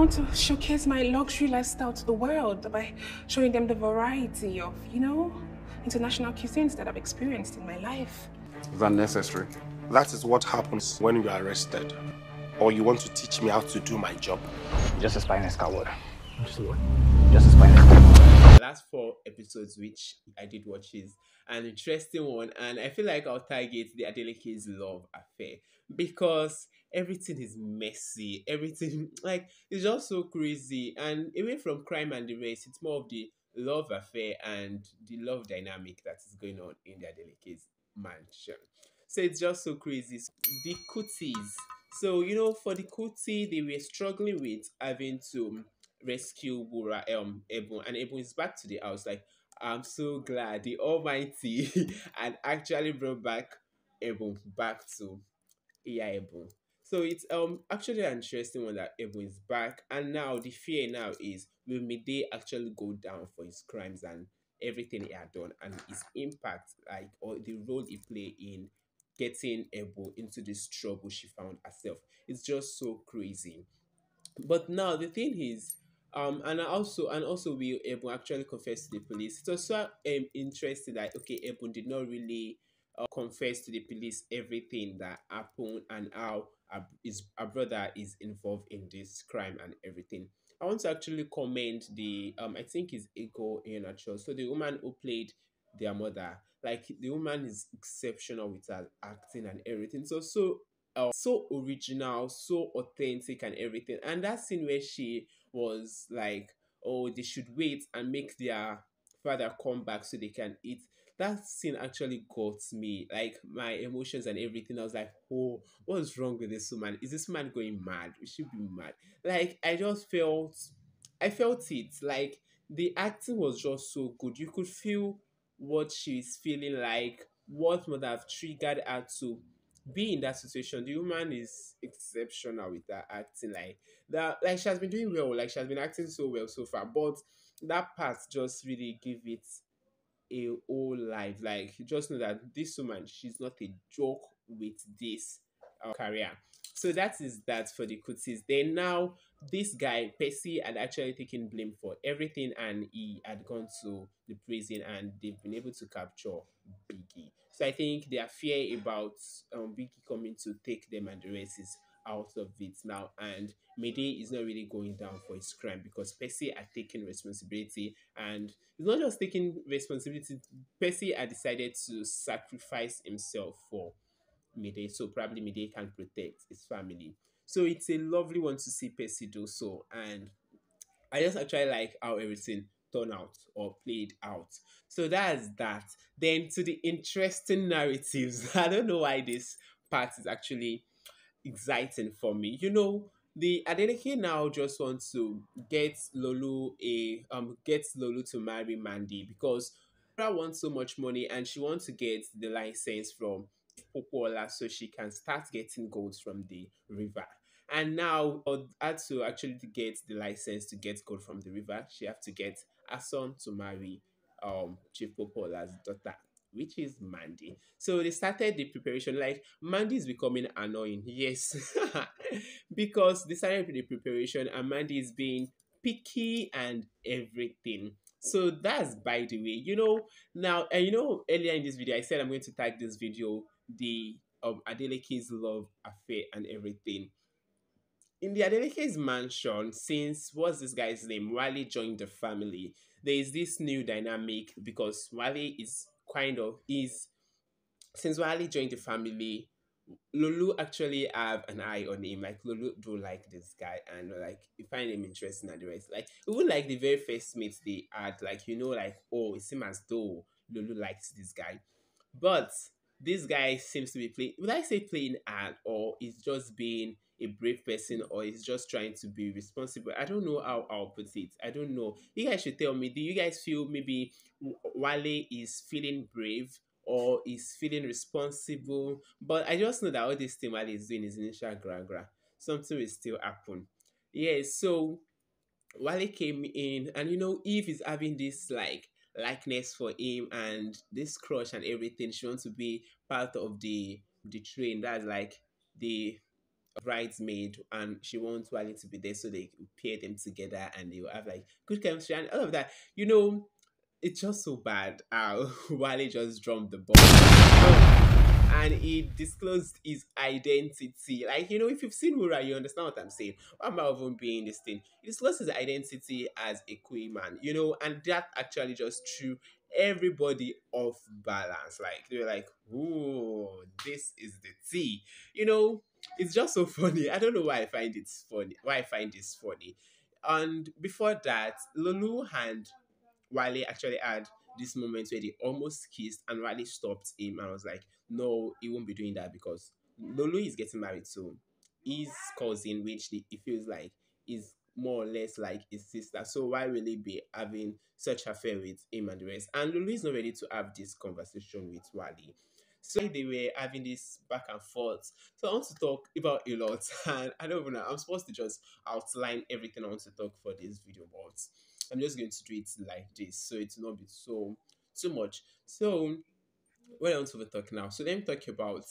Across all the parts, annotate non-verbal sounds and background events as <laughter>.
want to showcase my luxury lifestyle to the world by showing them the variety of, you know, international cuisines that I've experienced in my life. Is that necessary? That is what happens when you are arrested. Or you want to teach me how to do my job. Just a spineless coward. Just what? Just a spineless coward. last four episodes which I did watch is an interesting one, and I feel like I'll target the Adeleke's love affair because everything is messy, everything <laughs> like it's just so crazy. And away from crime and the race, it's more of the love affair and the love dynamic that is going on in the Adeleke's mansion. So it's just so crazy. The Kutis. So you know, for the Kuti, they were struggling with having to rescue Bura um Ebun and Ebun is back to the house. Like I'm so glad the Almighty <laughs> and actually brought back Ebun back to Iya Ebun. So it's um actually an interesting one that Ebun is back and now the fear now is will Mide actually go down for his crimes and everything he had done and his impact like or the role he played in getting Ebo into this trouble she found herself. It's just so crazy. But now the thing is, um, and also and also will Ebun actually confess to the police. It was so um interesting that okay, Ebun did not really uh, confess to the police everything that happened and how her, his her brother is involved in this crime and everything. I want to actually comment the um I think it's Ego Iheanacho. So the woman who played their mother, like the woman is exceptional with her acting and everything. So so uh, so original, so authentic and everything. And that scene where she was like, oh, they should wait and make their father come back so they can eat. That scene actually got me, like my emotions and everything. I was like, oh, what's wrong with this woman? Is this man going mad? We should be mad. Like I just felt, I felt it. Like the acting was just so good. You could feel what she's feeling like, what would have triggered her to be in that situation. The woman is exceptional with her acting. Like that, like she has been doing well. Like she has been acting so well so far. But that part just really give it a whole life. Like you just know that this woman, she's not a joke with this uh, career. So that is that for the Kutsis. Then now this guy Percy had actually taken blame for everything, and he had gone to the prison, and they've been able to capture Biggie. So I think their fear about um, Biggie coming to take them and the rest is out of it now, and Mide is not really going down for his crime because Percy had taken responsibility, and he's not just taking responsibility. Percy had decided to sacrifice himself for Mide, so probably Mide can protect his family. So it's a lovely one to see Percy do so, and I just actually like how everything turned out or played out. So that's that. Then to the interesting narratives. <laughs> I don't know why this part is actually exciting for me. You know, the Adeleke now just wants to get Lulu a um get Lolu to marry Mandy because Sarah wants so much money and she wants to get the license from Popola so she can start getting gold from the river. And now, had to actually get the license to get gold from the river, she have to get her son to marry um Chief Popola's daughter, which is Mandy. So they started the preparation. Like Mandy is becoming annoying, yes, <laughs> because they started the preparation, and Mandy is being picky and everything. So that's by the way, you know, now and you know earlier in this video I said I'm going to tag this video the um Adeleke's love affair and everything. In the Adeleke's mansion, since what's this guy's name? Wale joined the family. There is this new dynamic because Wale is kind of is since Wale joined the family, Lulu actually have an eye on him. Like Lulu do like this guy and like you find him interesting and the rest. Like even like the very first meet they had, like you know, like oh, it seems as though Lulu likes this guy. But this guy seems to be playing would I say playing hard or is just being a brave person or is just trying to be responsible. I don't know how I'll put it. I don't know. You guys should tell me. Do you guys feel maybe Wale is feeling brave or is feeling responsible? But I just know that all this thing Wale is doing is initial gra gra. Something will still happen. Yeah, so Wale came in and you know Eve is having this like likeness for him and this crush and everything. She wants to be part of the the train. That's like the bridesmaid and she wants Wale to be there so they pair them together and they will have like good chemistry and all of that. You know, it's just so bad how <laughs> Wale just drummed the ball and he disclosed his identity. Like, you know, if you've seen Wura, you understand what I'm saying. Am I even being this thing? He disclosed his identity as a queer man, you know, and that actually just threw everybody off balance. Like, they were like, ooh, this is the tea. You know, it's just so <laughs> funny. I don't know why I find it funny, why I find this funny. And before that, Lulu and Wale actually had this moment where they almost kissed and Wale stopped him and was like, no, he won't be doing that because Lulu is getting married to his cousin, which he feels like is more or less like his sister. So why will he be having such affair with him and the rest? And Lulu is not ready to have this conversation with Wale. So they were having this back and forth. So I want to talk about a lot, <laughs> and I don't even know. I'm supposed to just outline everything I want to talk for this video, but I'm just going to do it like this, so it's not be so too much. So what else we talk now? So let me talk about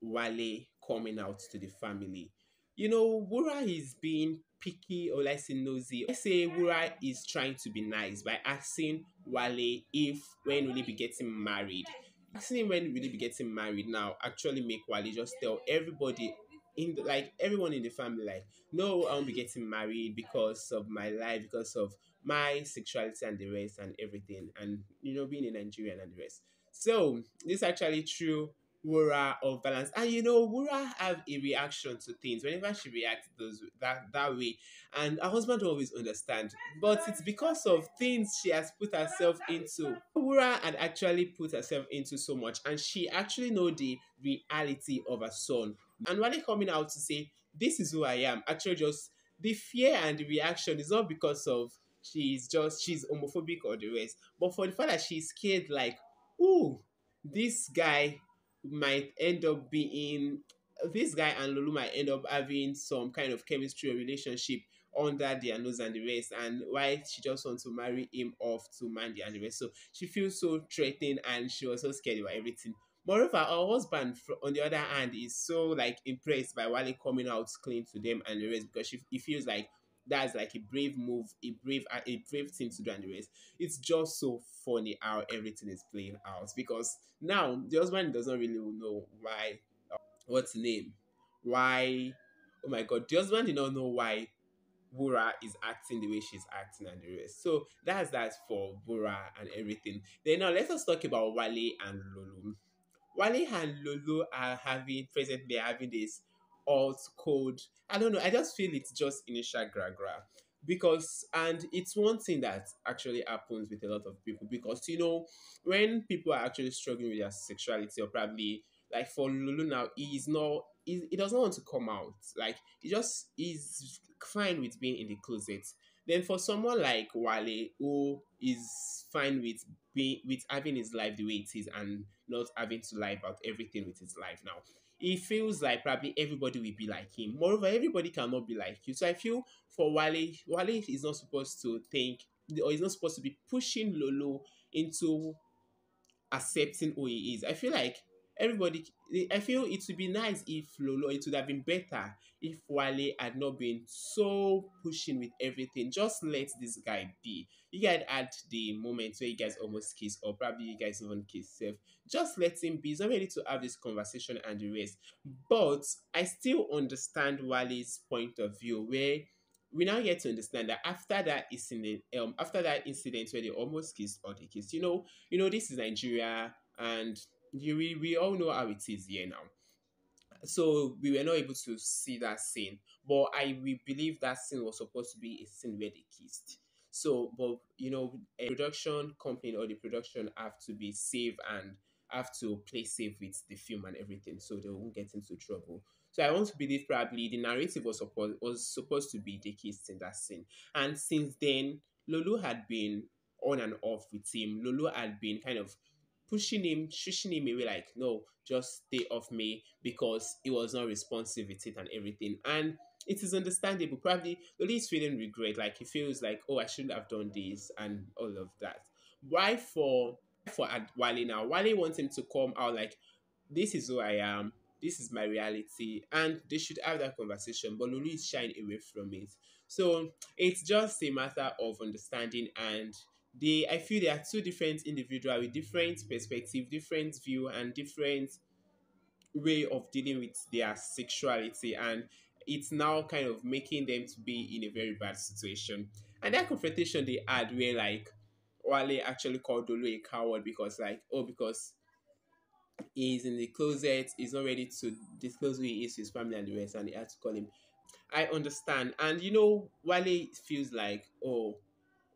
Wale coming out to the family. You know, Wura is being picky or let's say nosy. Let's say Wura is trying to be nice by asking Wale if when will he be getting married. Asking when will he be getting married now actually make Wale just tell everybody in the, like everyone in the family like no I won't be getting married because of my life because of my sexuality and the rest and everything and you know being a Nigerian and the rest. So this actually true Wura of balance. And you know, Wura have a reaction to things whenever she reacts those that that way. And her husband always understand. But it's because of things she has put herself into. Wura had actually put herself into so much and she actually know the reality of her son. And when they coming out to say, This is who I am, actually just the fear and the reaction is not because of she's just she's homophobic or the rest, but for the fact that she's scared like ooh, this guy might end up being this guy and Lulu might end up having some kind of chemistry or relationship under their nose and the rest, and why she just wants to marry him off to Mandy and the rest. So she feels so threatened and she was so scared about everything. Moreover, her husband, on the other hand, is so like impressed by Wale coming out clean to them and the rest because she, he feels like that's like a brave move, a brave a brave thing to do and the rest. It's just so funny how everything is playing out because now the husband doesn't really know why uh, what's the name? Why oh my god, the husband did not know why Wura is acting the way she's acting and the rest. So that's that for Wura and everything. Then now let us talk about Wale and Lulu. Wale and Lulu are having presently having this alt code. I don't know. I just feel it's just initial gra gra because and it's one thing that actually happens with a lot of people because you know when people are actually struggling with their sexuality or probably like for Lulu now he's not he, he doesn't want to come out like he just is fine with being in the closet then for someone like Wale who is fine with being with having his life the way it is and not having to lie about everything with his life now he feels like probably everybody will be like him. Moreover, everybody cannot be like you. So I feel for Wale, Wale is not supposed to think or he's not supposed to be pushing Lolo into accepting who he is. I feel like everybody I feel it would be nice if Lolu it would have been better if Wale had not been so pushing with everything. Just let this guy be. You guys had the moment where you guys almost kiss, or probably you guys even kiss self. Just let him be. He's not ready to have this conversation and the rest. But I still understand Wale's point of view where we now get to understand that after that incident, um, after that incident where they almost kissed or they kissed, you know, you know, this is Nigeria and you, we, we all know how it is here now. So we were not able to see that scene, but I we believe that scene was supposed to be a scene where they kissed. So, but you know, a production company or the production have to be safe and have to play safe with the film and everything, so they won't get into trouble. So I want to believe probably the narrative was supposed was supposed to be the kissed in that scene, and since then, Lulu had been on and off with him. Lulu had been kind of pushing him, shushing him away, like, no, just stay off me because he was not responsive with it and everything. And it is understandable. Probably Lily is feeling regret, like he feels like, oh, I shouldn't have done this and all of that. Why for for Wale now? Wale wants him to come out like, this is who I am. this is my reality and they should have that conversation but lulu is shying away from it so it's just a matter of understanding and they i feel they are two different individuals with different perspective different view and different way of dealing with their sexuality and it's now kind of making them to be in a very bad situation and that confrontation they had where like Wale actually called Dolo a coward because like oh because he's in the closet, he's not ready to disclose who he is to his family and the rest, and he had to call him. I understand. And you know, Wale feels like, oh,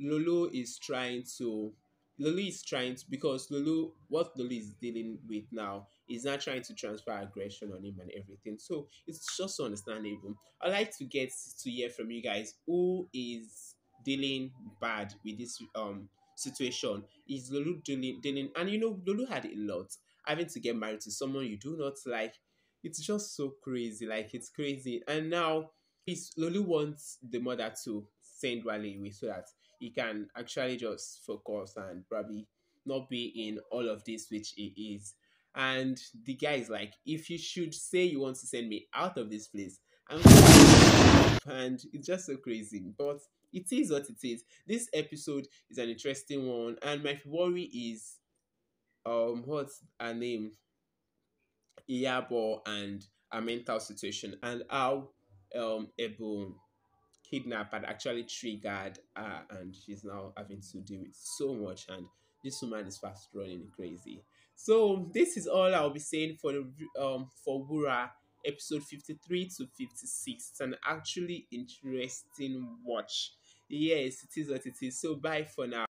Lolu is trying to Lulu is trying to because Lulu what Lulu is dealing with now is not trying to transfer aggression on him and everything. So it's just so understandable. I like to get to hear from you guys who is dealing bad with this um situation. Is Lulu dealing dealing and you know Lulu had a lot having to get married to someone you do not like. It's just so crazy. Like it's crazy. And now he's Lulu wants the mother to send Wale away so that he can actually just focus and probably not be in all of this which he is. And the guy is like, if you should say you want to send me out of this place, I'm and it's just so crazy. But it is what it is. This episode is an interesting one, and my worry is um what's her name Iyabo and her mental situation and how um Ebun kidnapped and actually triggered her and she's now having to deal with so much and this woman is fast running crazy. So this is all I'll be saying for the um for Wura episode 53 to 56. It's an actually interesting watch. Yes, it is what it is. So bye for now.